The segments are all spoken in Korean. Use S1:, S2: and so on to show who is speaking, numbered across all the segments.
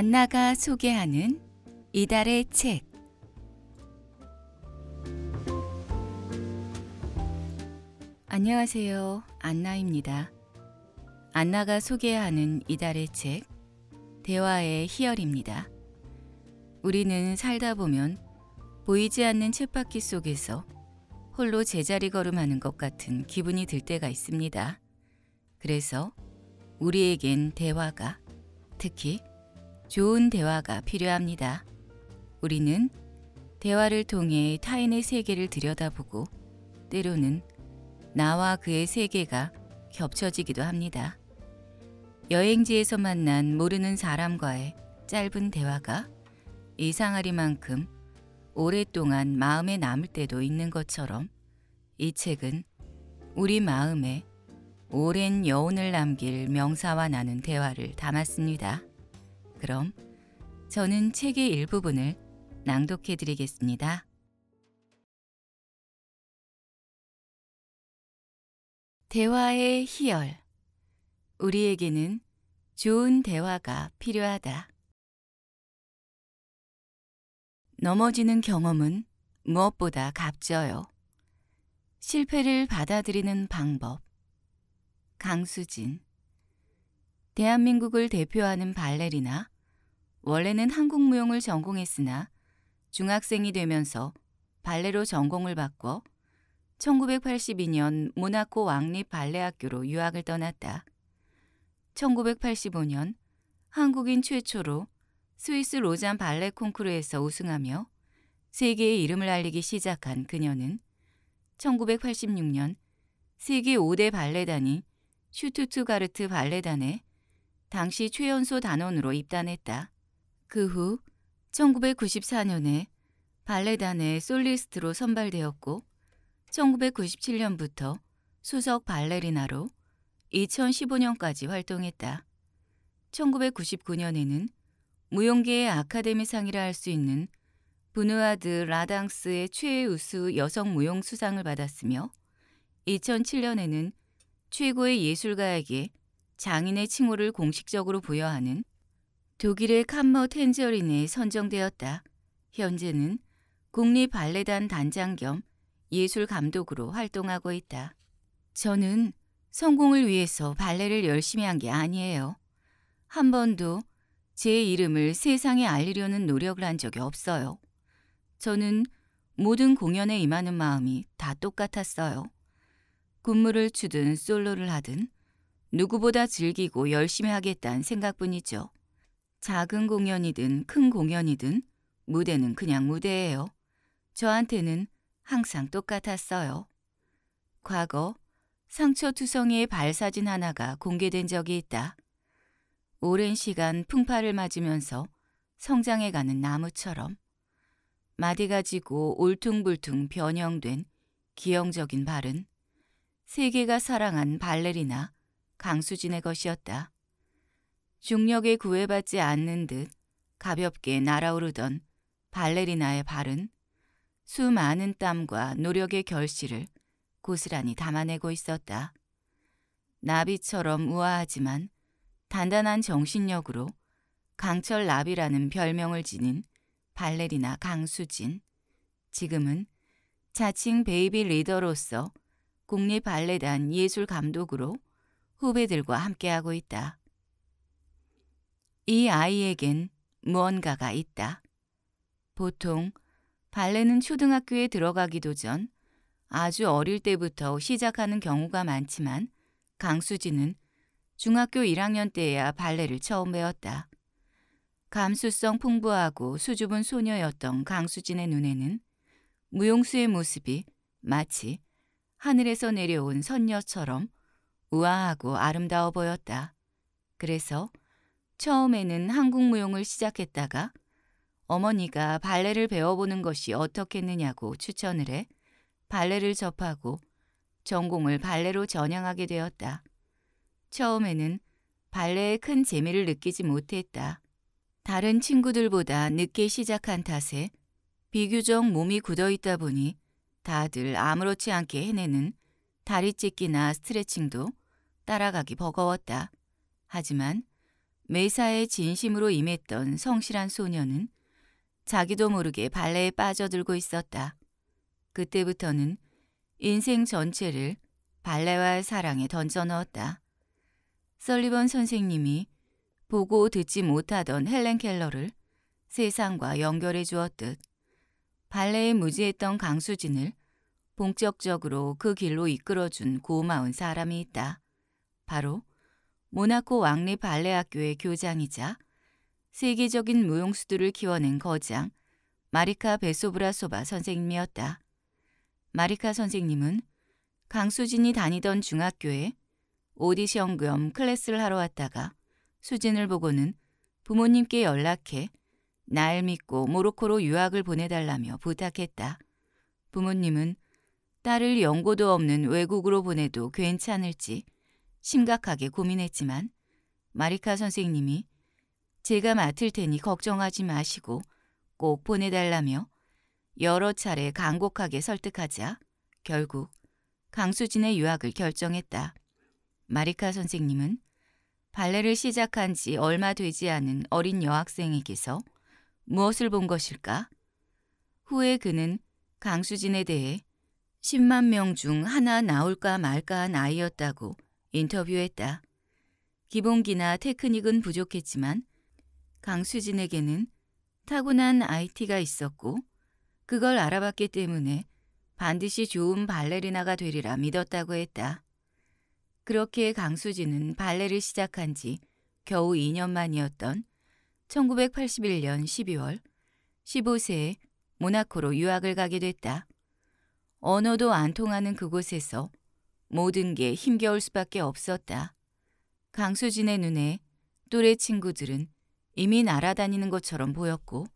S1: 안나가 소개하는 이달의 책 안녕하세요. 안나입니다. 안나가 소개하는 이달의 책 대화의 희열입니다. 우리는 살다 보면 보이지 않는 쳇바퀴 속에서 홀로 제자리 걸음하는 것 같은 기분이 들 때가 있습니다. 그래서 우리에겐 대화가 특히 좋은 대화가 필요합니다. 우리는 대화를 통해 타인의 세계를 들여다보고 때로는 나와 그의 세계가 겹쳐지기도 합니다. 여행지에서 만난 모르는 사람과의 짧은 대화가 이상하리만큼 오랫동안 마음에 남을 때도 있는 것처럼 이 책은 우리 마음에 오랜 여운을 남길 명사와 나눈 대화를 담았습니다. 그럼 저는 책의 일부분을 낭독해 드리겠습니다. 대화의 희열. 우리에게는 좋은 대화가 필요하다. 넘어지는 경험은 무엇보다 값져요. 실패를 받아들이는 방법. 강수진. 대한민국을 대표하는 발레리나. 원래는 한국 무용을 전공했으나 중학생이 되면서 발레로 전공을 바꿔 1982년 모나코 왕립 발레학교로 유학을 떠났다. 1985년 한국인 최초로 스위스 로잔 발레 콩쿠르에서 우승하며 세계의 이름을 알리기 시작한 그녀는 1986년 세계 5대 발레단인 슈투트가르트 발레단에 당시 최연소 단원으로 입단했다. 그 후 1994년에 발레단의 솔리스트로 선발되었고 1997년부터 수석 발레리나로 2015년까지 활동했다. 1999년에는 무용계의 아카데미상이라 할 수 있는 부누아드 라당스의 최우수 여성 무용 수상을 받았으며 2007년에는 최고의 예술가에게 장인의 칭호를 공식적으로 부여하는 독일의 칸머 텐저린에 선정되었다. 현재는 국립 발레단 단장 겸 예술 감독으로 활동하고 있다. 저는 성공을 위해서 발레를 열심히 한 게 아니에요. 한 번도 제 이름을 세상에 알리려는 노력을 한 적이 없어요. 저는 모든 공연에 임하는 마음이 다 똑같았어요. 군무를 추든 솔로를 하든 누구보다 즐기고 열심히 하겠다는 생각뿐이죠. 작은 공연이든 큰 공연이든 무대는 그냥 무대예요. 저한테는 항상 똑같았어요. 과거 상처투성이의 발사진 하나가 공개된 적이 있다. 오랜 시간 풍파를 맞으면서 성장해가는 나무처럼 마디가 지고 울퉁불퉁 변형된 기형적인 발은 세계가 사랑한 발레리나 강수진의 것이었다. 중력에 구애받지 않는 듯 가볍게 날아오르던 발레리나의 발은 수많은 땀과 노력의 결실을 고스란히 담아내고 있었다. 나비처럼 우아하지만 단단한 정신력으로 강철 나비라는 별명을 지닌 발레리나 강수진. 지금은 자칭 베이비 리더로서 국립 발레단 예술 감독으로 후배들과 함께하고 있다. 이 아이에겐 무언가가 있다. 보통 발레는 초등학교에 들어가기도 전 아주 어릴 때부터 시작하는 경우가 많지만 강수진은 중학교 1학년 때야 발레를 처음 배웠다. 감수성 풍부하고 수줍은 소녀였던 강수진의 눈에는 무용수의 모습이 마치 하늘에서 내려온 선녀처럼 우아하고 아름다워 보였다. 그래서 처음에는 한국 무용을 시작했다가 어머니가 발레를 배워보는 것이 어떻겠느냐고 추천을 해 발레를 접하고 전공을 발레로 전향하게 되었다. 처음에는 발레에 큰 재미를 느끼지 못했다. 다른 친구들보다 늦게 시작한 탓에 비교적 몸이 굳어 있다 보니 다들 아무렇지 않게 해내는 다리 찢기나 스트레칭도 따라가기 버거웠다. 하지만 매사에 진심으로 임했던 성실한 소녀는 자기도 모르게 발레에 빠져들고 있었다. 그때부터는 인생 전체를 발레와의 사랑에 던져 넣었다. 설리번 선생님이 보고 듣지 못하던 헬렌 켈러를 세상과 연결해 주었듯 발레에 무지했던 강수진을 본격적으로 그 길로 이끌어준 고마운 사람이 있다. 바로 모나코 왕립 발레학교의 교장이자 세계적인 무용수들을 키워낸 거장 마리카 베소브라소바 선생님이었다. 마리카 선생님은 강수진이 다니던 중학교에 오디션 겸 클래스를 하러 왔다가 수진을 보고는 부모님께 연락해 날 믿고 모로코로 유학을 보내달라며 부탁했다. 부모님은 딸을 연고도 없는 외국으로 보내도 괜찮을지 심각하게 고민했지만 마리카 선생님이 제가 맡을 테니 걱정하지 마시고 꼭 보내달라며 여러 차례 간곡하게 설득하자 결국 강수진의 유학을 결정했다. 마리카 선생님은 발레를 시작한 지 얼마 되지 않은 어린 여학생에게서 무엇을 본 것일까? 후에 그는 강수진에 대해 10만 명 중 하나 나올까 말까 한 아이였다고 인터뷰했다. 기본기나 테크닉은 부족했지만 강수진에게는 타고난 IT가 있었고 그걸 알아봤기 때문에 반드시 좋은 발레리나가 되리라 믿었다고 했다. 그렇게 강수진은 발레를 시작한 지 겨우 2년 만이었던 1981년 12월 15세에 모나코로 유학을 가게 됐다. 언어도 안 통하는 그곳에서 모든 게 힘겨울 수밖에 없었다. 강수진의 눈에 또래 친구들은 이미 날아다니는 것처럼 보였고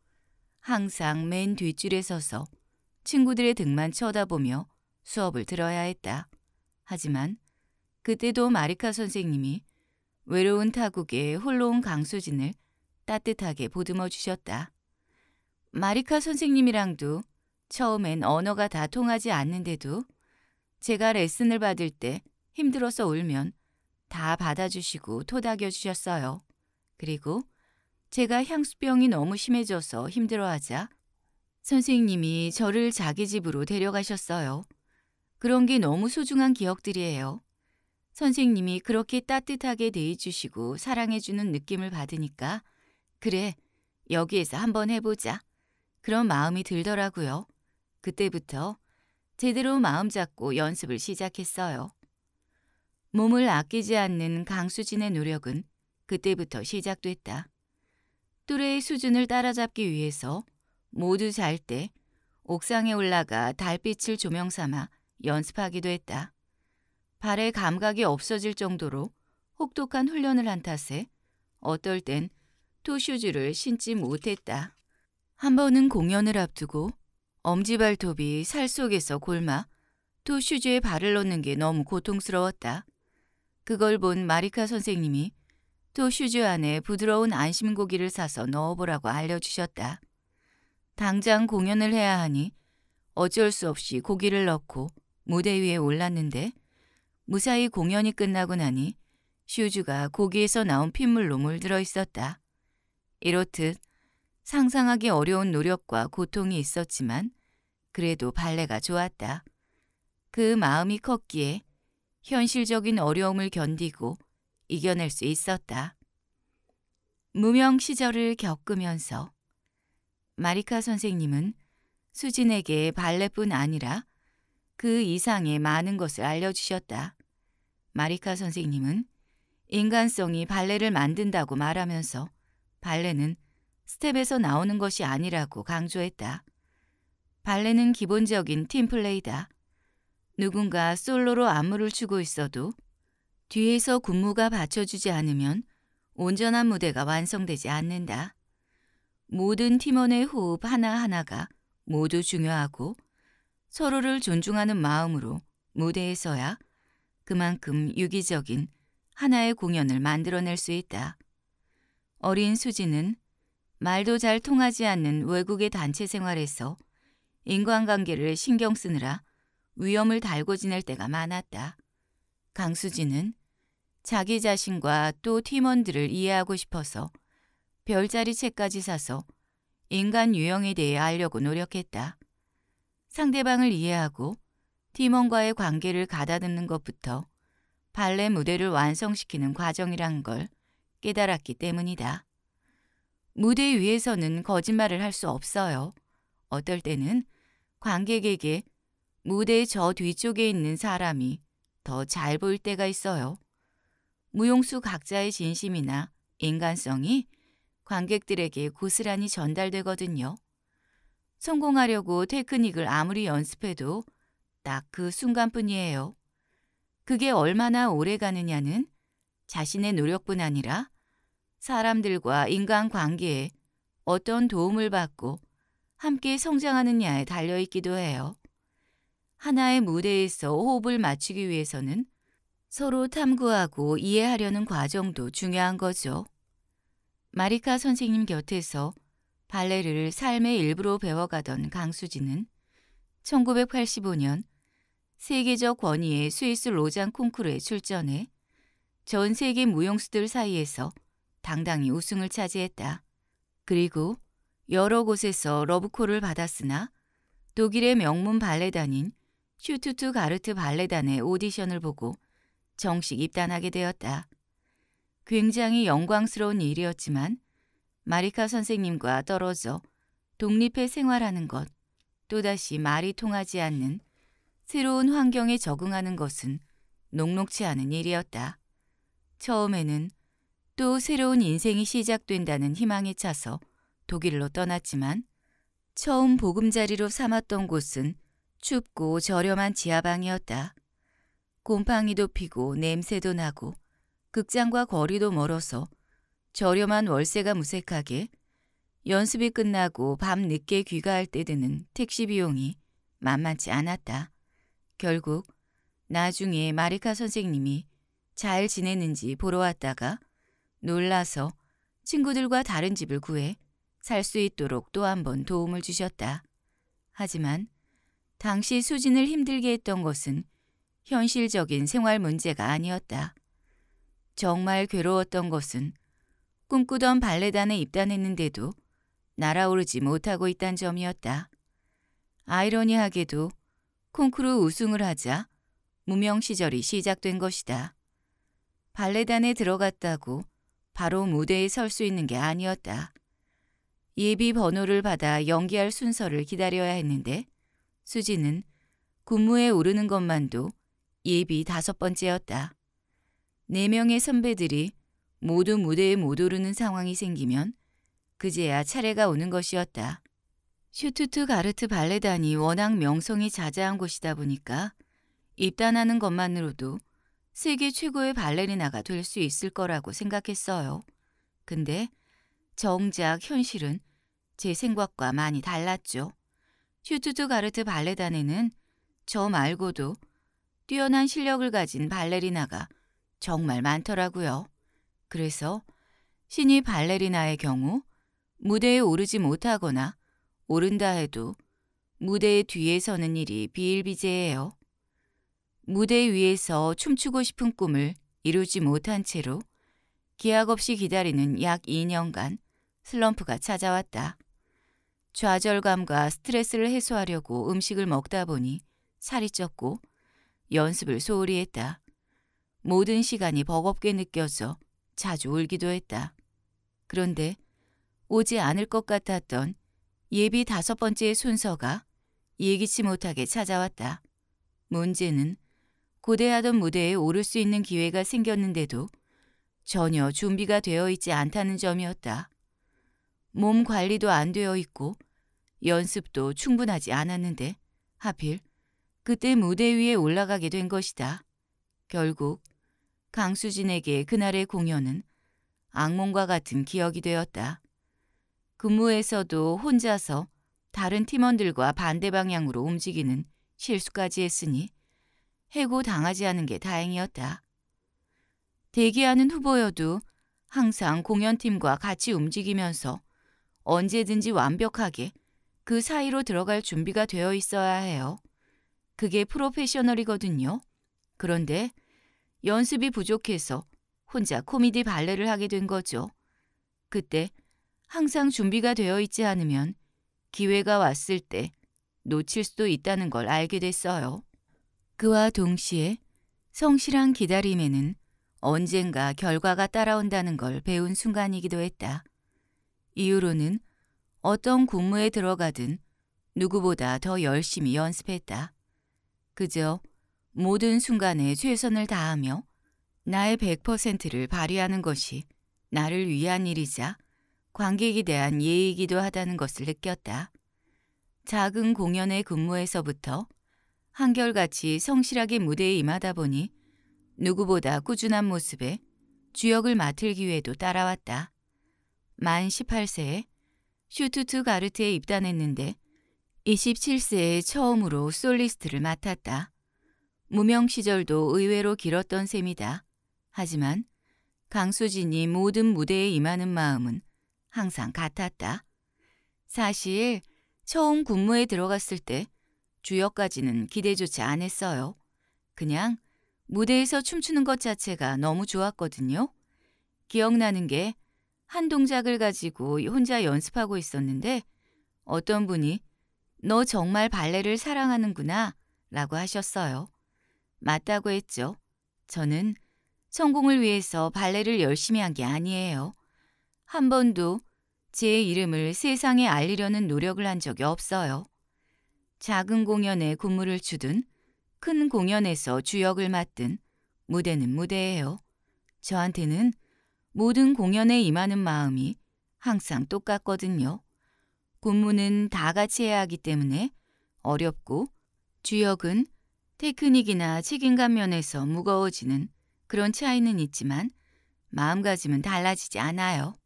S1: 항상 맨 뒷줄에 서서 친구들의 등만 쳐다보며 수업을 들어야 했다. 하지만 그때도 마리카 선생님이 외로운 타국에 홀로 온 강수진을 따뜻하게 보듬어 주셨다. 마리카 선생님이랑도 처음엔 언어가 다 통하지 않는데도 제가 레슨을 받을 때 힘들어서 울면 다 받아주시고 토닥여 주셨어요. 그리고 제가 향수병이 너무 심해져서 힘들어하자 선생님이 저를 자기 집으로 데려가셨어요. 그런 게 너무 소중한 기억들이에요. 선생님이 그렇게 따뜻하게 대해주시고 사랑해주는 느낌을 받으니까 그래, 여기에서 한번 해보자. 그런 마음이 들더라고요. 그때부터 제대로 마음 잡고 연습을 시작했어요. 몸을 아끼지 않는 강수진의 노력은 그때부터 시작됐다. 또래의 수준을 따라잡기 위해서 모두 잘 때 옥상에 올라가 달빛을 조명 삼아 연습하기도 했다. 발의 감각이 없어질 정도로 혹독한 훈련을 한 탓에 어떨 땐 토슈즈를 신지 못했다. 한 번은 공연을 앞두고 엄지발톱이 살 속에서 골마 토슈즈에 발을 넣는 게 너무 고통스러웠다. 그걸 본 마리카 선생님이 토슈즈 안에 부드러운 안심고기를 사서 넣어보라고 알려주셨다. 당장 공연을 해야 하니 어쩔 수 없이 고기를 넣고 무대 위에 올랐는데 무사히 공연이 끝나고 나니 슈즈가 고기에서 나온 핏물로 물들어 있었다. 이렇듯 상상하기 어려운 노력과 고통이 있었지만 그래도 발레가 좋았다. 그 마음이 컸기에 현실적인 어려움을 견디고 이겨낼 수 있었다. 무명 시절을 겪으면서 마리카 선생님은 수진에게 발레뿐 아니라 그 이상의 많은 것을 알려주셨다. 마리카 선생님은 인간성이 발레를 만든다고 말하면서 발레는 스텝에서 나오는 것이 아니라고 강조했다. 발레는 기본적인 팀플레이다. 누군가 솔로로 안무를 추고 있어도 뒤에서 군무가 받쳐주지 않으면 온전한 무대가 완성되지 않는다. 모든 팀원의 호흡 하나하나가 모두 중요하고 서로를 존중하는 마음으로 무대에 서야 그만큼 유기적인 하나의 공연을 만들어낼 수 있다. 어린 수지는 말도 잘 통하지 않는 외국의 단체 생활에서 인간관계를 신경 쓰느라 위험을 달고 지낼 때가 많았다. 강수지는 자기 자신과 또 팀원들을 이해하고 싶어서 별자리 책까지 사서 인간 유형에 대해 알려고 노력했다. 상대방을 이해하고 팀원과의 관계를 가다듬는 것부터 발레 무대를 완성시키는 과정이란 걸 깨달았기 때문이다. 무대 위에서는 거짓말을 할 수 없어요. 어떨 때는 관객에게 무대 저 뒤쪽에 있는 사람이 더 잘 보일 때가 있어요. 무용수 각자의 진심이나 인간성이 관객들에게 고스란히 전달되거든요. 성공하려고 테크닉을 아무리 연습해도 딱 그 순간뿐이에요. 그게 얼마나 오래 가느냐는 자신의 노력뿐 아니라 사람들과 인간 관계에 어떤 도움을 받고 함께 성장하느냐에 달려 있기도 해요. 하나의 무대에서 호흡을 맞추기 위해서는 서로 탐구하고 이해하려는 과정도 중요한 거죠. 마리카 선생님 곁에서 발레를 삶의 일부로 배워가던 강수진은 1985년 세계적 권위의 스위스 로잔 콩쿠르에 출전해 전 세계 무용수들 사이에서 당당히 우승을 차지했다. 그리고 여러 곳에서 러브콜을 받았으나 독일의 명문 발레단인 슈투트가르트 발레단의 오디션을 보고 정식 입단하게 되었다. 굉장히 영광스러운 일이었지만 마리카 선생님과 떨어져 독립해 생활하는 것, 또다시 말이 통하지 않는 새로운 환경에 적응하는 것은 녹록치 않은 일이었다. 처음에는 또 새로운 인생이 시작된다는 희망에 차서 독일로 떠났지만 처음 보금자리로 삼았던 곳은 춥고 저렴한 지하방이었다. 곰팡이도 피고 냄새도 나고 극장과 거리도 멀어서 저렴한 월세가 무색하게 연습이 끝나고 밤 늦게 귀가할 때 드는 택시 비용이 만만치 않았다. 결국 나중에 마리카 선생님이 잘 지내는지 보러 왔다가 놀라서 친구들과 다른 집을 구해 살 수 있도록 또 한 번 도움을 주셨다. 하지만 당시 수진을 힘들게 했던 것은 현실적인 생활 문제가 아니었다. 정말 괴로웠던 것은 꿈꾸던 발레단에 입단했는데도 날아오르지 못하고 있단 점이었다. 아이러니하게도 콩쿠르 우승을 하자 무명 시절이 시작된 것이다. 발레단에 들어갔다고 바로 무대에 설 수 있는 게 아니었다. 예비 번호를 받아 연기할 순서를 기다려야 했는데 수지는 군무에 오르는 것만도 예비 다섯 번째였다. 네 명의 선배들이 모두 무대에 못 오르는 상황이 생기면 그제야 차례가 오는 것이었다. 슈투트 가르트 발레단이 워낙 명성이 자자한 곳이다 보니까 입단하는 것만으로도 세계 최고의 발레리나가 될 수 있을 거라고 생각했어요. 근데 정작 현실은 제 생각과 많이 달랐죠. 슈투트 가르트 발레단에는 저 말고도 뛰어난 실력을 가진 발레리나가 정말 많더라고요. 그래서 신이 발레리나의 경우 무대에 오르지 못하거나 오른다 해도 무대의 뒤에 서는 일이 비일비재해요. 무대 위에서 춤추고 싶은 꿈을 이루지 못한 채로 기약 없이 기다리는 약 2년간 슬럼프가 찾아왔다. 좌절감과 스트레스를 해소하려고 음식을 먹다 보니 살이 쪘고 연습을 소홀히 했다. 모든 시간이 버겁게 느껴져 자주 울기도 했다. 그런데 오지 않을 것 같았던 예비 다섯 번째 순서가 예기치 못하게 찾아왔다. 문제는 고대하던 무대에 오를 수 있는 기회가 생겼는데도 전혀 준비가 되어 있지 않다는 점이었다. 몸 관리도 안 되어 있고 연습도 충분하지 않았는데 하필 그때 무대 위에 올라가게 된 것이다. 결국 강수진에게 그날의 공연은 악몽과 같은 기억이 되었다. 근무에서도 혼자서 다른 팀원들과 반대 방향으로 움직이는 실수까지 했으니 해고 당하지 않은 게 다행이었다. 대기하는 후보여도 항상 공연팀과 같이 움직이면서 언제든지 완벽하게 그 사이로 들어갈 준비가 되어 있어야 해요. 그게 프로페셔널이거든요. 그런데 연습이 부족해서 혼자 코미디 발레를 하게 된 거죠. 그때 항상 준비가 되어 있지 않으면 기회가 왔을 때 놓칠 수도 있다는 걸 알게 됐어요. 그와 동시에 성실한 기다림에는 언젠가 결과가 따라온다는 걸 배운 순간이기도 했다. 이후로는 어떤 군무에 들어가든 누구보다 더 열심히 연습했다. 그저 모든 순간에 최선을 다하며 나의 100%를 발휘하는 것이 나를 위한 일이자 관객에 대한 예의이기도 하다는 것을 느꼈다. 작은 공연의 근무에서부터 한결같이 성실하게 무대에 임하다 보니 누구보다 꾸준한 모습에 주역을 맡을 기회도 따라왔다. 만 18세에 슈투트 가르트에 입단했는데 27세에 처음으로 솔리스트를 맡았다. 무명 시절도 의외로 길었던 셈이다. 하지만 강수진이 모든 무대에 임하는 마음은 항상 같았다. 사실 처음 군무에 들어갔을 때 주역까지는 기대조차 안 했어요. 그냥 무대에서 춤추는 것 자체가 너무 좋았거든요. 기억나는 게 한 동작을 가지고 혼자 연습하고 있었는데 어떤 분이 너 정말 발레를 사랑하는구나 라고 하셨어요. 맞다고 했죠. 저는 성공을 위해서 발레를 열심히 한 게 아니에요. 한 번도 제 이름을 세상에 알리려는 노력을 한 적이 없어요. 작은 공연에 군무를 주든 큰 공연에서 주역을 맡든 무대는 무대예요. 저한테는 모든 공연에 임하는 마음이 항상 똑같거든요. 군무는 다 같이 해야 하기 때문에 어렵고 주역은 테크닉이나 책임감 면에서 무거워지는 그런 차이는 있지만 마음가짐은 달라지지 않아요.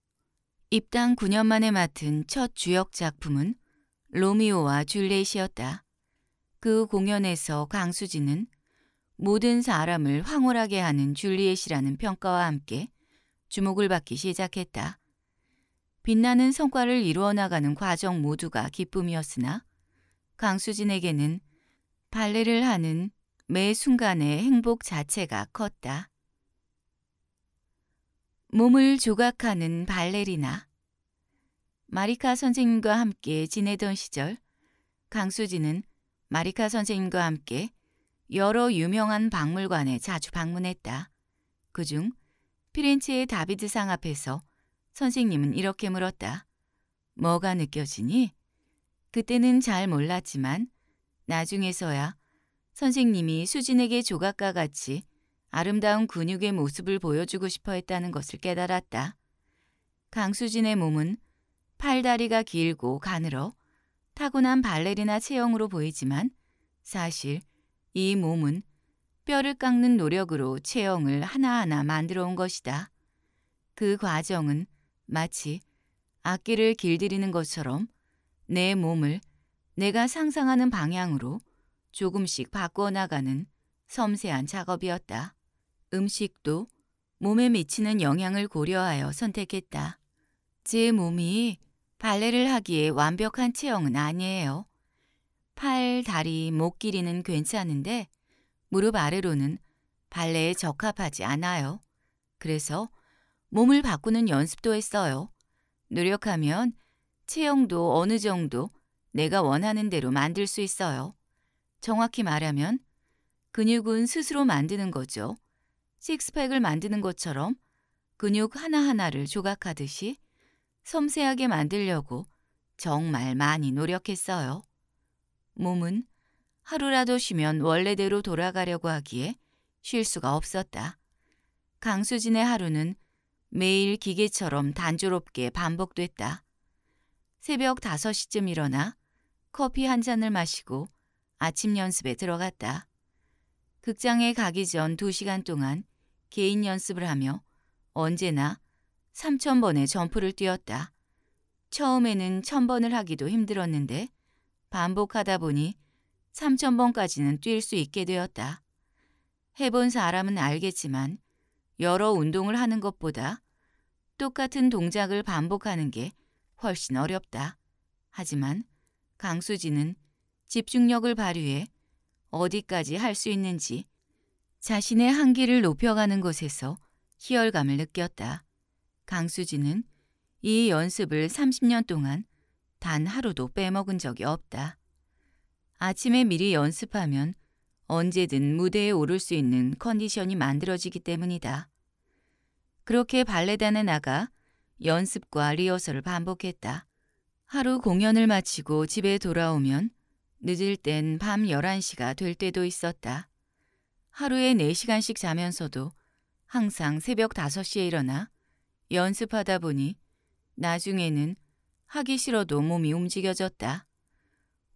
S1: 입당 9년 만에 맡은 첫 주역 작품은 로미오와 줄리엣이었다. 그 공연에서 강수진은 모든 사람을 황홀하게 하는 줄리엣이라는 평가와 함께 주목을 받기 시작했다. 빛나는 성과를 이루어 나가는 과정 모두가 기쁨이었으나 강수진에게는 발레를 하는 매 순간의 행복 자체가 컸다. 몸을 조각하는 발레리나 마리카 선생님과 함께 지내던 시절 강수진은 마리카 선생님과 함께 여러 유명한 박물관에 자주 방문했다. 그중 피렌체의 다비드상 앞에서 선생님은 이렇게 물었다. 뭐가 느껴지니? 그때는 잘 몰랐지만 나중에서야 선생님이 수진에게 조각과 같이 아름다운 근육의 모습을 보여주고 싶어 했다는 것을 깨달았다. 강수진의 몸은 팔다리가 길고 가늘어 타고난 발레리나 체형으로 보이지만 사실 이 몸은 뼈를 깎는 노력으로 체형을 하나하나 만들어 온 것이다. 그 과정은 마치 악기를 길들이는 것처럼 내 몸을 내가 상상하는 방향으로 조금씩 바꿔 나가는 섬세한 작업이었다. 음식도 몸에 미치는 영향을 고려하여 선택했다. 제 몸이 발레를 하기에 완벽한 체형은 아니에요. 팔, 다리, 목 길이는 괜찮은데 무릎 아래로는 발레에 적합하지 않아요. 그래서 몸을 바꾸는 연습도 했어요. 노력하면 체형도 어느 정도 내가 원하는 대로 만들 수 있어요. 정확히 말하면 근육은 스스로 만드는 거죠. 식스팩을 만드는 것처럼 근육 하나하나를 조각하듯이 섬세하게 만들려고 정말 많이 노력했어요. 몸은 하루라도 쉬면 원래대로 돌아가려고 하기에 쉴 수가 없었다. 강수진의 하루는 매일 기계처럼 단조롭게 반복됐다. 새벽 5시쯤 일어나 커피 한 잔을 마시고 아침 연습에 들어갔다. 극장에 가기 전 2시간 동안 개인 연습을 하며 언제나 3천번의 점프를 뛰었다. 처음에는 1000번을 하기도 힘들었는데 반복하다 보니 3천번까지는 뛸 수 있게 되었다. 해본 사람은 알겠지만 여러 운동을 하는 것보다 똑같은 동작을 반복하는 게 훨씬 어렵다. 하지만 강수진은 집중력을 발휘해 어디까지 할 수 있는지 자신의 한계를 높여가는 것에서 희열감을 느꼈다. 강수진은 이 연습을 30년 동안 단 하루도 빼먹은 적이 없다. 아침에 미리 연습하면 언제든 무대에 오를 수 있는 컨디션이 만들어지기 때문이다. 그렇게 발레단에 나가 연습과 리허설을 반복했다. 하루 공연을 마치고 집에 돌아오면 늦을 땐 밤 11시가 될 때도 있었다. 하루에 4시간씩 자면서도 항상 새벽 5시에 일어나 연습하다 보니 나중에는 하기 싫어도 몸이 움직여졌다.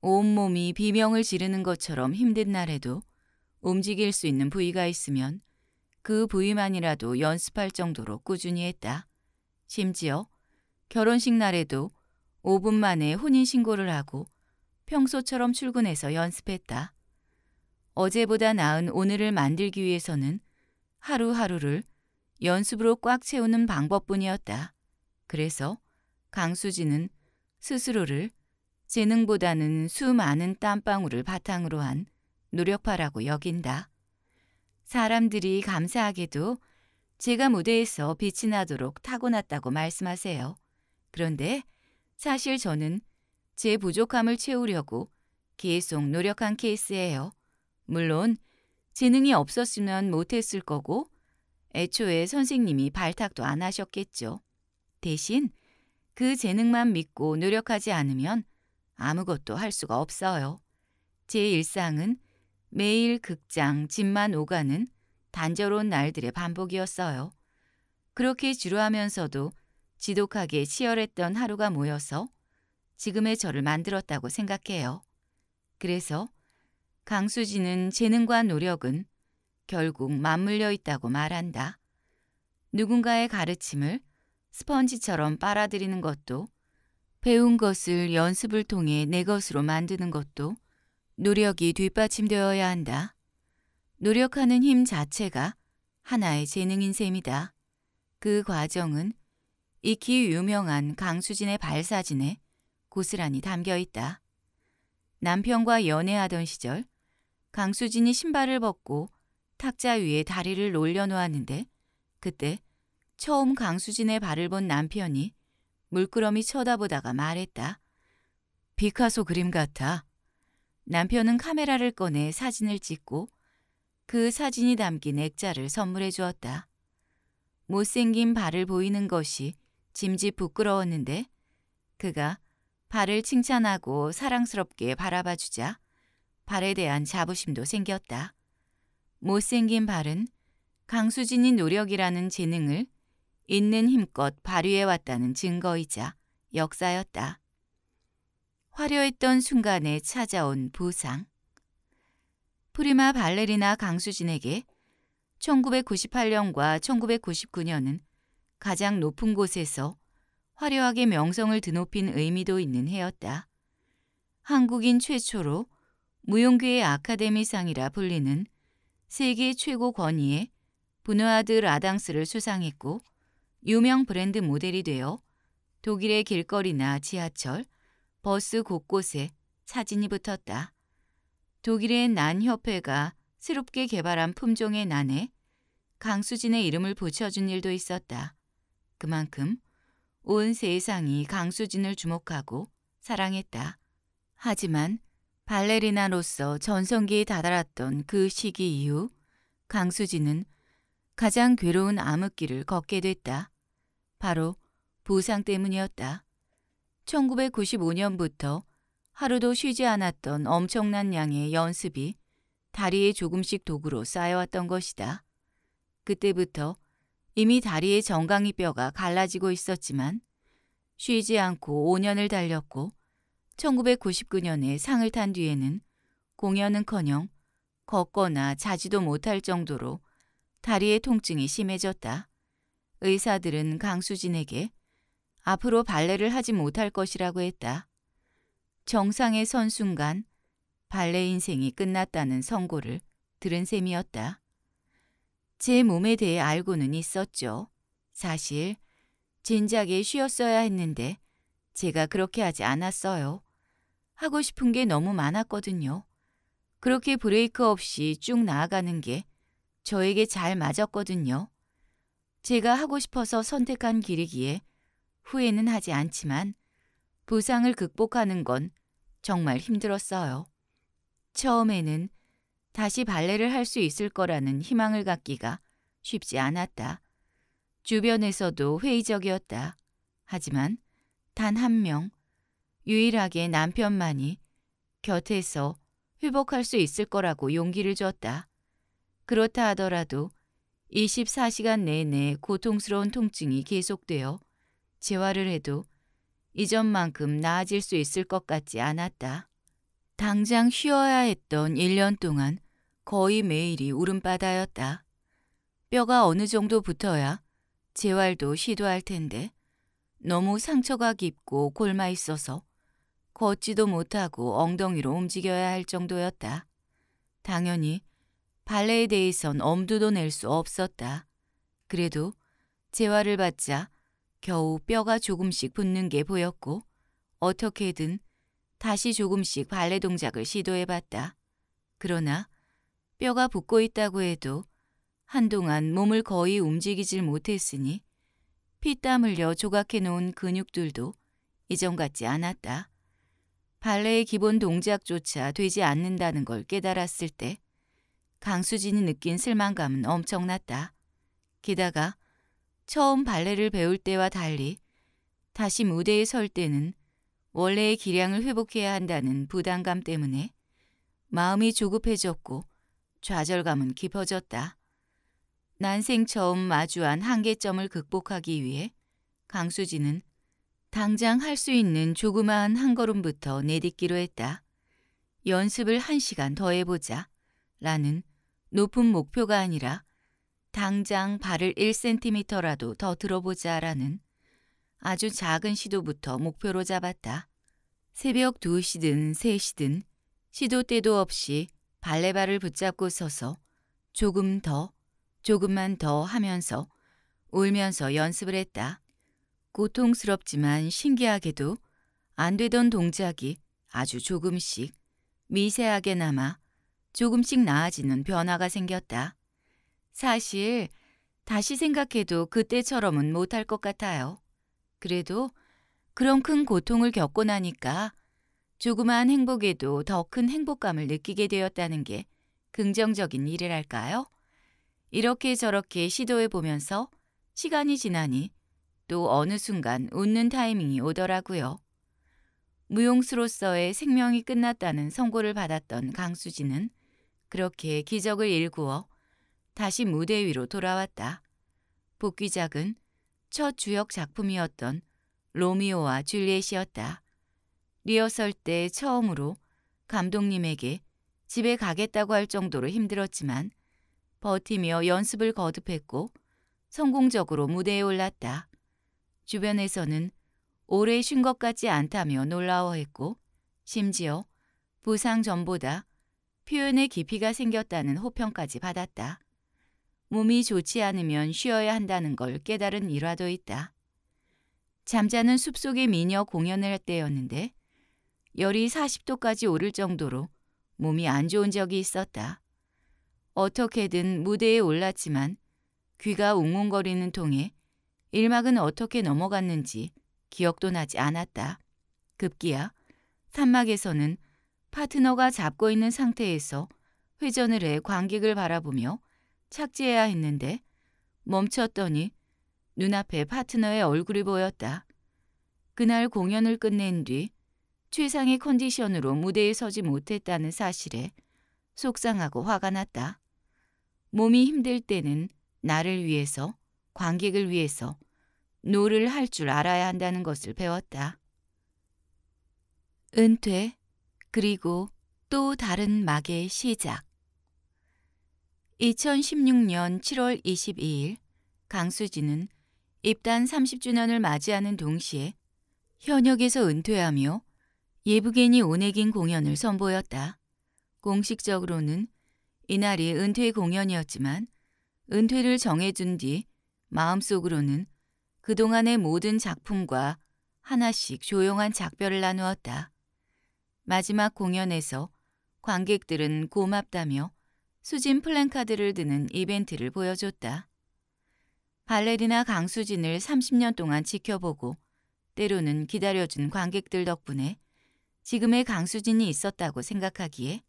S1: 온몸이 비명을 지르는 것처럼 힘든 날에도 움직일 수 있는 부위가 있으면 그 부위만이라도 연습할 정도로 꾸준히 했다. 심지어 결혼식 날에도 5분 만에 혼인신고를 하고 평소처럼 출근해서 연습했다. 어제보다 나은 오늘을 만들기 위해서는 하루하루를 연습으로 꽉 채우는 방법뿐이었다. 그래서 강수진은 스스로를 재능보다는 수많은 땀방울을 바탕으로 한 노력파라고 여긴다. 사람들이 감사하게도 제가 무대에서 빛이 나도록 타고났다고 말씀하세요. 그런데 사실 저는 제 부족함을 채우려고 계속 노력한 케이스예요. 물론 재능이 없었으면 못했을 거고 애초에 선생님이 발탁도 안 하셨겠죠. 대신 그 재능만 믿고 노력하지 않으면 아무것도 할 수가 없어요. 제 일상은 매일 극장, 집만 오가는 단조로운 날들의 반복이었어요. 그렇게 지루하면서도 지독하게 치열했던 하루가 모여서 지금의 저를 만들었다고 생각해요. 그래서 강수진은 재능과 노력은 결국 맞물려 있다고 말한다. 누군가의 가르침을 스펀지처럼 빨아들이는 것도 배운 것을 연습을 통해 내 것으로 만드는 것도 노력이 뒷받침되어야 한다. 노력하는 힘 자체가 하나의 재능인 셈이다. 그 과정은 익히 유명한 강수진의 발사진에 고스란히 담겨 있다. 남편과 연애하던 시절 강수진이 신발을 벗고 탁자 위에 다리를 올려놓았는데 그때 처음 강수진의 발을 본 남편이 물끄러미 쳐다보다가 말했다. 피카소 그림 같아. 남편은 카메라를 꺼내 사진을 찍고 그 사진이 담긴 액자를 선물해 주었다. 못생긴 발을 보이는 것이 짐짓 부끄러웠는데 그가 발을 칭찬하고 사랑스럽게 바라봐 주자 발에 대한 자부심도 생겼다. 못생긴 발은 강수진이 노력이라는 재능을 있는 힘껏 발휘해 왔다는 증거이자 역사였다. 화려했던 순간에 찾아온 부상. 프리마 발레리나 강수진에게 1998년과 1999년은 가장 높은 곳에서 화려하게 명성을 드높인 의미도 있는 해였다. 한국인 최초로 무용계의 아카데미상이라 불리는 세계 최고 권위의 부누아드 라당스를 수상했고 유명 브랜드 모델이 되어 독일의 길거리나 지하철, 버스 곳곳에 사진이 붙었다. 독일의 난 협회가 새롭게 개발한 품종의 난에 강수진의 이름을 붙여준 일도 있었다. 그만큼 온 세상이 강수진을 주목하고 사랑했다. 하지만 발레리나로서 전성기에 다다랐던 그 시기 이후 강수진은 가장 괴로운 암흑기를 걷게 됐다. 바로 부상 때문이었다. 1995년부터 하루도 쉬지 않았던 엄청난 양의 연습이 다리에 조금씩 도구로 쌓여왔던 것이다. 그때부터 이미 다리의 정강이 뼈가 갈라지고 있었지만 쉬지 않고 5년을 달렸고 1999년에 상을 탄 뒤에는 공연은커녕 걷거나 자지도 못할 정도로 다리의 통증이 심해졌다. 의사들은 강수진에게 앞으로 발레를 하지 못할 것이라고 했다. 정상에 선 순간 발레 인생이 끝났다는 선고를 들은 셈이었다. 제 몸에 대해 알고는 있었죠. 사실 진작에 쉬었어야 했는데 제가 그렇게 하지 않았어요. 하고 싶은 게 너무 많았거든요. 그렇게 브레이크 없이 쭉 나아가는 게 저에게 잘 맞았거든요. 제가 하고 싶어서 선택한 길이기에 후회는 하지 않지만 부상을 극복하는 건 정말 힘들었어요. 처음에는 다시 발레를 할 수 있을 거라는 희망을 갖기가 쉽지 않았다. 주변에서도 회의적이었다. 하지만 단 한 명, 유일하게 남편만이 곁에서 회복할 수 있을 거라고 용기를 줬다. 그렇다 하더라도 24시간 내내 고통스러운 통증이 계속되어 재활을 해도 이전만큼 나아질 수 있을 것 같지 않았다. 당장 쉬어야 했던 1년 동안 거의 매일이 울음바다였다. 뼈가 어느 정도 붙어야 재활도 시도할 텐데 너무 상처가 깊고 골마 있어서 걷지도 못하고 엉덩이로 움직여야 할 정도였다. 당연히 발레에 대해선 엄두도 낼 수 없었다. 그래도 재활을 받자 겨우 뼈가 조금씩 붙는 게 보였고 어떻게든 다시 조금씩 발레 동작을 시도해봤다. 그러나 뼈가 붙고 있다고 해도 한동안 몸을 거의 움직이질 못했으니 피땀 흘려 조각해 놓은 근육들도 이전 같지 않았다. 발레의 기본 동작조차 되지 않는다는 걸 깨달았을 때 강수진이 느낀 실망감은 엄청났다. 게다가 처음 발레를 배울 때와 달리 다시 무대에 설 때는 원래의 기량을 회복해야 한다는 부담감 때문에 마음이 조급해졌고 좌절감은 깊어졌다. 난생 처음 마주한 한계점을 극복하기 위해 강수진은 당장 할 수 있는 조그마한 한 걸음부터 내딛기로 했다. 연습을 한 시간 더 해보자. 라는 높은 목표가 아니라 당장 발을 1cm라도 더 들어보자 라는 아주 작은 시도부터 목표로 잡았다. 새벽 2시든 3시든 시도 때도 없이 발레발을 붙잡고 서서 조금 더, 조금만 더 하면서 울면서 연습을 했다. 고통스럽지만 신기하게도 안 되던 동작이 아주 조금씩 미세하게 남아 조금씩 나아지는 변화가 생겼다. 사실 다시 생각해도 그때처럼은 못할 것 같아요. 그래도 그런 큰 고통을 겪고 나니까 조그마한 행복에도 더 큰 행복감을 느끼게 되었다는 게 긍정적인 일이랄까요? 이렇게 저렇게 시도해 보면서 시간이 지나니 또 어느 순간 웃는 타이밍이 오더라고요. 무용수로서의 생명이 끝났다는 선고를 받았던 강수진은 그렇게 기적을 일구어 다시 무대 위로 돌아왔다. 복귀작은 첫 주역 작품이었던 로미오와 줄리엣이었다. 리허설 때 처음으로 감독님에게 집에 가겠다고 할 정도로 힘들었지만 버티며 연습을 거듭했고 성공적으로 무대에 올랐다. 주변에서는 오래 쉰 것 같지 않다며 놀라워했고 심지어 부상 전보다 표현에 깊이가 생겼다는 호평까지 받았다. 몸이 좋지 않으면 쉬어야 한다는 걸 깨달은 일화도 있다. 잠자는 숲속의 미녀 공연을 할 때였는데 열이 40도까지 오를 정도로 몸이 안 좋은 적이 있었다. 어떻게든 무대에 올랐지만 귀가 웅웅거리는 통에 일막은 어떻게 넘어갔는지 기억도 나지 않았다. 급기야 산막에서는 파트너가 잡고 있는 상태에서 회전을 해 관객을 바라보며 착지해야 했는데 멈췄더니 눈앞에 파트너의 얼굴이 보였다. 그날 공연을 끝낸 뒤 최상의 컨디션으로 무대에 서지 못했다는 사실에 속상하고 화가 났다. 몸이 힘들 때는 나를 위해서, 관객을 위해서 no를 할 줄 알아야 한다는 것을 배웠다. 은퇴, 그리고 또 다른 막의 시작. 2016년 7월 22일 강수진은 입단 30주년을 맞이하는 동시에 현역에서 은퇴하며 예부개니 오내긴 공연을 선보였다. 공식적으로는 이날이 은퇴 공연이었지만 은퇴를 정해준 뒤 마음속으로는 그동안의 모든 작품과 하나씩 조용한 작별을 나누었다. 마지막 공연에서 관객들은 고맙다며 수진 플랜카드를 드는 이벤트를 보여줬다. 발레리나 강수진을 30년 동안 지켜보고 때로는 기다려준 관객들 덕분에 지금의 강수진이 있었다고 생각하기에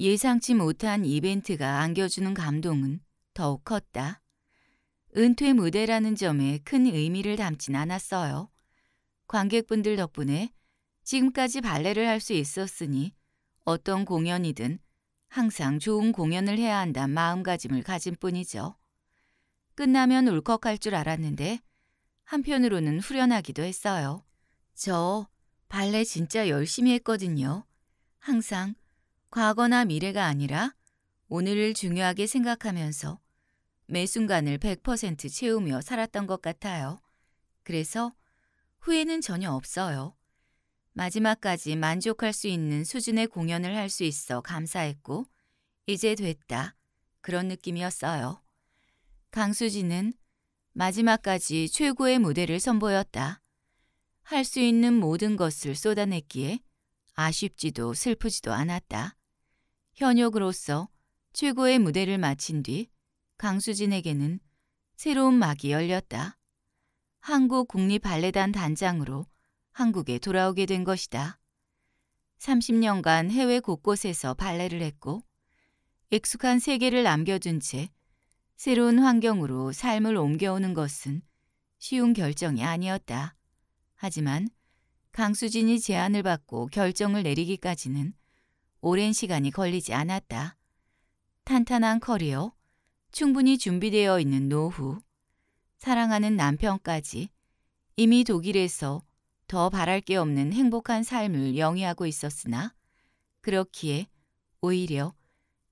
S1: 예상치 못한 이벤트가 안겨주는 감동은 더욱 컸다. 은퇴 무대라는 점에 큰 의미를 담진 않았어요. 관객분들 덕분에 지금까지 발레를 할 수 있었으니 어떤 공연이든 항상 좋은 공연을 해야 한다 마음가짐을 가진 뿐이죠. 끝나면 울컥할 줄 알았는데 한편으로는 후련하기도 했어요. 저 발레 진짜 열심히 했거든요. 항상 과거나 미래가 아니라 오늘을 중요하게 생각하면서 매 순간을 100% 채우며 살았던 것 같아요. 그래서 후회는 전혀 없어요. 마지막까지 만족할 수 있는 수준의 공연을 할 수 있어 감사했고, 이제 됐다. 그런 느낌이었어요. 강수진은 마지막까지 최고의 무대를 선보였다. 할 수 있는 모든 것을 쏟아냈기에 아쉽지도 슬프지도 않았다. 현역으로서 최고의 무대를 마친 뒤 강수진에게는 새로운 막이 열렸다. 한국 국립발레단 단장으로 한국에 돌아오게 된 것이다. 30년간 해외 곳곳에서 발레를 했고 익숙한 세계를 남겨둔 채 새로운 환경으로 삶을 옮겨오는 것은 쉬운 결정이 아니었다. 하지만 강수진이 제안을 받고 결정을 내리기까지는 오랜 시간이 걸리지 않았다. 탄탄한 커리어, 충분히 준비되어 있는 노후, 사랑하는 남편까지 이미 독일에서 더 바랄 게 없는 행복한 삶을 영위하고 있었으나 그렇기에 오히려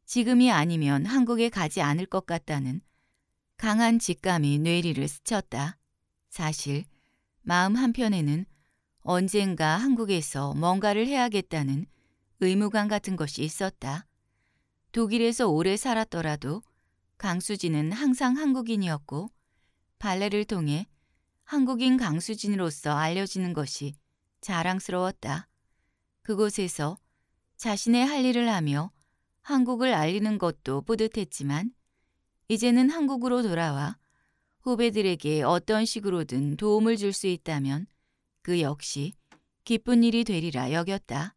S1: 지금이 아니면 한국에 가지 않을 것 같다는 강한 직감이 뇌리를 스쳤다. 사실 마음 한편에는 언젠가 한국에서 뭔가를 해야겠다는 의무감 같은 것이 있었다. 독일에서 오래 살았더라도 강수진은 항상 한국인이었고 발레를 통해 한국인 강수진으로서 알려지는 것이 자랑스러웠다. 그곳에서 자신의 할 일을 하며 한국을 알리는 것도 뿌듯했지만 이제는 한국으로 돌아와 후배들에게 어떤 식으로든 도움을 줄 수 있다면 그 역시 기쁜 일이 되리라 여겼다.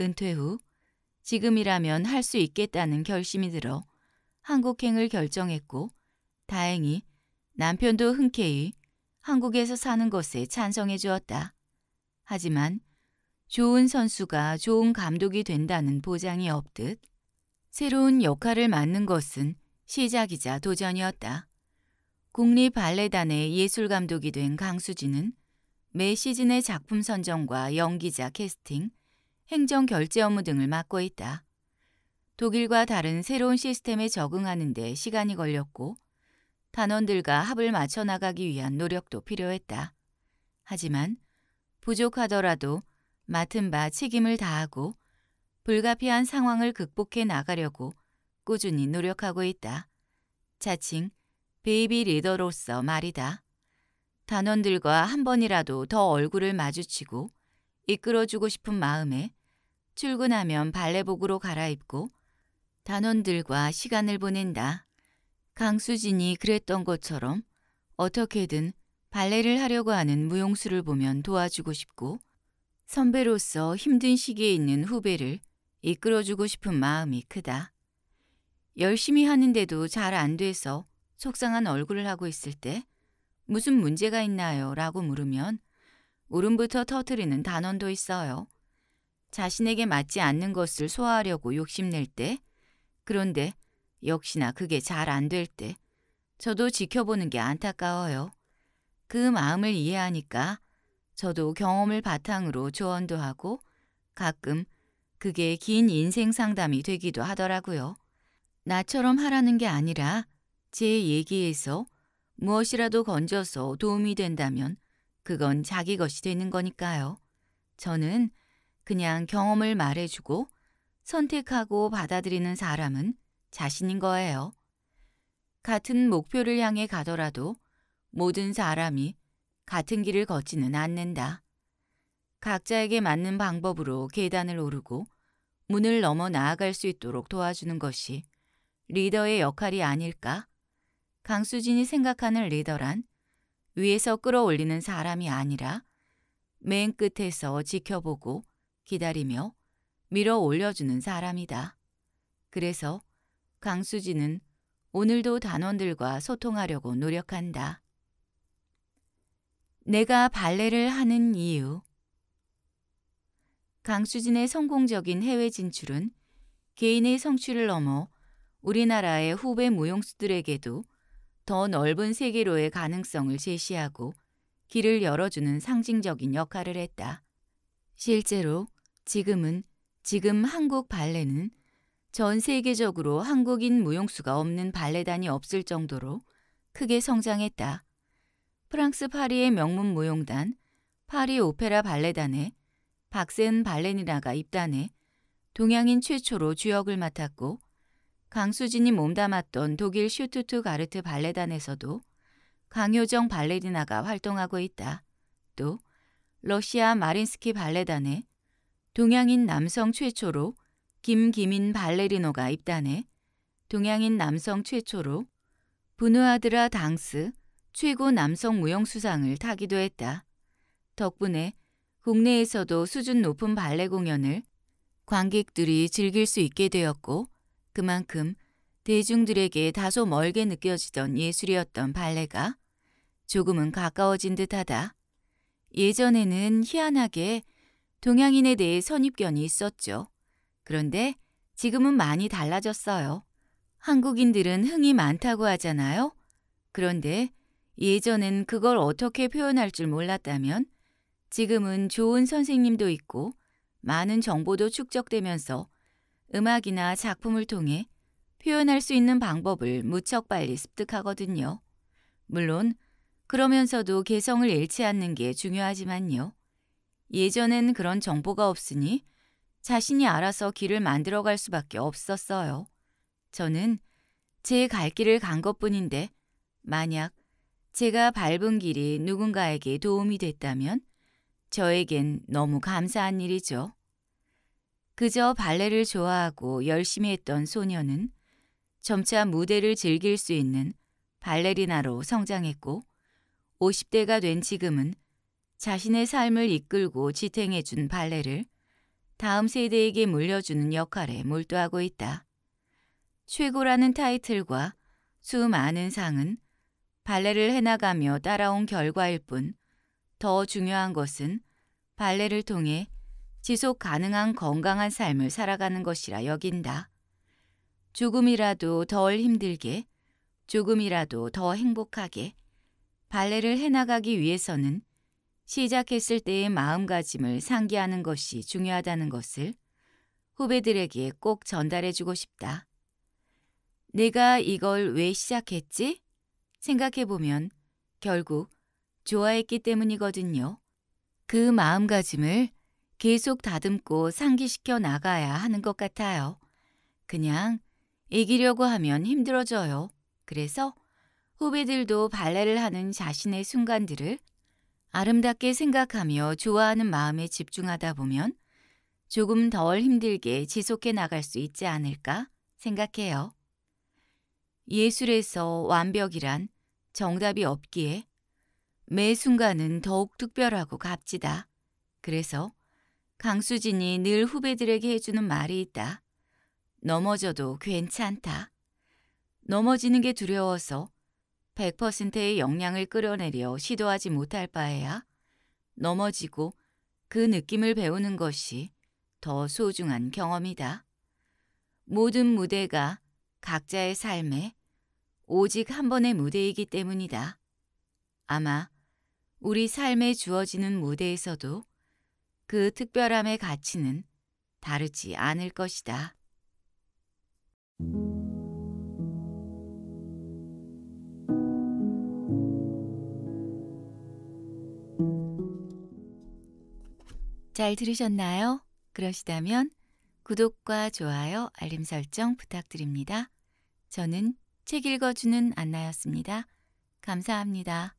S1: 은퇴 후 지금이라면 할 수 있겠다는 결심이 들어 한국행을 결정했고 다행히 남편도 흔쾌히 한국에서 사는 것에 찬성해 주었다. 하지만 좋은 선수가 좋은 감독이 된다는 보장이 없듯 새로운 역할을 맡는 것은 시작이자 도전이었다. 국립 발레단의 예술 감독이 된 강수진은 매 시즌의 작품 선정과 연기자 캐스팅, 행정 결재 업무 등을 맡고 있다. 독일과 다른 새로운 시스템에 적응하는 데 시간이 걸렸고 단원들과 합을 맞춰 나가기 위한 노력도 필요했다. 하지만 부족하더라도 맡은 바 책임을 다하고 불가피한 상황을 극복해 나가려고 꾸준히 노력하고 있다. 자칭 베이비 리더로서 말이다. 단원들과 한 번이라도 더 얼굴을 마주치고 이끌어주고 싶은 마음에 출근하면 발레복으로 갈아입고 단원들과 시간을 보낸다. 강수진이 그랬던 것처럼 어떻게든 발레를 하려고 하는 무용수를 보면 도와주고 싶고 선배로서 힘든 시기에 있는 후배를 이끌어주고 싶은 마음이 크다. 열심히 하는데도 잘 안 돼서 속상한 얼굴을 하고 있을 때 무슨 문제가 있나요? 라고 물으면 울음부터 터트리는 단원도 있어요. 자신에게 맞지 않는 것을 소화하려고 욕심낼 때, 그런데 역시나 그게 잘 안 될 때, 저도 지켜보는 게 안타까워요. 그 마음을 이해하니까 저도 경험을 바탕으로 조언도 하고 가끔 그게 긴 인생 상담이 되기도 하더라고요. 나처럼 하라는 게 아니라 제 얘기에서 무엇이라도 건져서 도움이 된다면 그건 자기 것이 되는 거니까요. 저는 그냥 경험을 말해주고 선택하고 받아들이는 사람은 자신인 거예요. 같은 목표를 향해 가더라도 모든 사람이 같은 길을 걷지는 않는다. 각자에게 맞는 방법으로 계단을 오르고 문을 넘어 나아갈 수 있도록 도와주는 것이 리더의 역할이 아닐까? 강수진이 생각하는 리더란 위에서 끌어올리는 사람이 아니라 맨 끝에서 지켜보고 기다리며 밀어 올려주는 사람이다. 그래서 강수진은 오늘도 단원들과 소통하려고 노력한다. 내가 발레를 하는 이유. 강수진의 성공적인 해외 진출은 개인의 성취를 넘어 우리나라의 후배 무용수들에게도 더 넓은 세계로의 가능성을 제시하고 길을 열어주는 상징적인 역할을 했다. 실제로 지금은 지금 한국 발레는 전 세계적으로 한국인 무용수가 없는 발레단이 없을 정도로 크게 성장했다. 프랑스 파리의 명문 무용단 파리 오페라 발레단에 박세은 발레리나가 입단해 동양인 최초로 주역을 맡았고 강수진이 몸담았던 독일 슈투트가르트 발레단에서도 강효정 발레리나가 활동하고 있다. 또 러시아 마린스키 발레단에 동양인 남성 최초로 김기민 발레리노가 입단해 동양인 남성 최초로 브누아 드 라 당스 최고 남성 무용수상을 타기도 했다. 덕분에 국내에서도 수준 높은 발레 공연을 관객들이 즐길 수 있게 되었고 그만큼 대중들에게 다소 멀게 느껴지던 예술이었던 발레가 조금은 가까워진 듯하다. 예전에는 희한하게 동양인에 대해 선입견이 있었죠. 그런데 지금은 많이 달라졌어요. 한국인들은 흥이 많다고 하잖아요. 그런데 예전엔 그걸 어떻게 표현할 줄 몰랐다면 지금은 좋은 선생님도 있고 많은 정보도 축적되면서 음악이나 작품을 통해 표현할 수 있는 방법을 무척 빨리 습득하거든요. 물론 그러면서도 개성을 잃지 않는 게 중요하지만요. 예전엔 그런 정보가 없으니 자신이 알아서 길을 만들어갈 수밖에 없었어요. 저는 제 갈 길을 간 것뿐인데 만약 제가 밟은 길이 누군가에게 도움이 됐다면 저에겐 너무 감사한 일이죠. 그저 발레를 좋아하고 열심히 했던 소녀는 점차 무대를 즐길 수 있는 발레리나로 성장했고 50대가 된 지금은 자신의 삶을 이끌고 지탱해 준 발레를 다음 세대에게 물려주는 역할에 몰두하고 있다. 최고라는 타이틀과 수많은 상은 발레를 해나가며 따라온 결과일 뿐 더 중요한 것은 발레를 통해 지속 가능한 건강한 삶을 살아가는 것이라 여긴다. 조금이라도 덜 힘들게, 조금이라도 더 행복하게 발레를 해나가기 위해서는 시작했을 때의 마음가짐을 상기하는 것이 중요하다는 것을 후배들에게 꼭 전달해주고 싶다. 내가 이걸 왜 시작했지? 생각해보면 결국 좋아했기 때문이거든요. 그 마음가짐을 계속 다듬고 상기시켜 나가야 하는 것 같아요. 그냥 이기려고 하면 힘들어져요. 그래서 후배들도 발레를 하는 자신의 순간들을 아름답게 생각하며 좋아하는 마음에 집중하다 보면 조금 덜 힘들게 지속해 나갈 수 있지 않을까 생각해요. 예술에서 완벽이란 정답이 없기에 매 순간은 더욱 특별하고 값지다. 그래서 강수진이 늘 후배들에게 해주는 말이 있다. 넘어져도 괜찮다. 넘어지는 게 두려워서 100%의 역량을 끌어내려 시도하지 못할 바에야 넘어지고 그 느낌을 배우는 것이 더 소중한 경험이다. 모든 무대가 각자의 삶에 오직 한 번의 무대이기 때문이다. 아마 우리 삶에 주어지는 무대에서도 그 특별함의 가치는 다르지 않을 것이다. 잘 들으셨나요? 그러시다면 구독과 좋아요, 알림 설정 부탁드립니다. 저는 책 읽어주는 안나였습니다. 감사합니다.